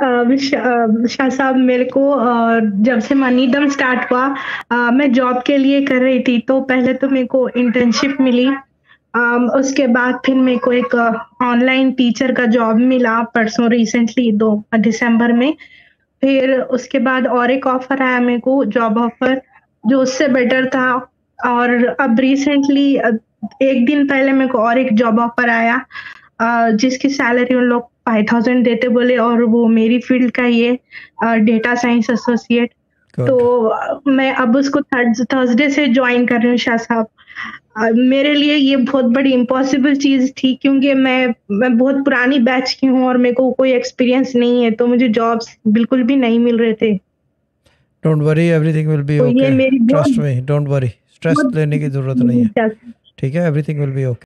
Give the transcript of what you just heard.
शाह साहब मेरे को जब से मनीदम स्टार्ट हुआ मैं जॉब के लिए कर रही थी तो पहले तो मेरे को इंटर्नशिप मिली। उसके बाद फिर मेरे को एक ऑनलाइन टीचर का जॉब मिला परसों रिसेंटली, दो, दिसंबर में। फिर उसके बाद और एक ऑफ़र आया मेरे को, जॉब ऑफ़र, जो उससे बेटर था। और अब रिसेंटली एक दिन पहले मेरे को और एक जॉब ऑफ़र आया जिसकी सैलरी उन लोग फाइव थाउज़ेंड देते बोले और वो मेरी फ़ील्ड का ये डेटा साइंस एसोसिएट तो मैं अब उसको थर्सडे से ज्वाइन कर रही हूँ शाह साहब। मेरे लिए ये बहुत बड़ी इम्पॉसिबल चीज़ थी क्योंकि मैं मैं बहुत पुरानी बैच की हूँ और मेरे को कोई एक्सपीरियंस नहीं है तो मुझे जॉब्स बिल्कुल भी नहीं मिल रहे थे। Don't worry everything will be okay trust me don't worry stress लेने की ज़रूरत नहीं है। ठीक है एवरीथिंग विल बी ओके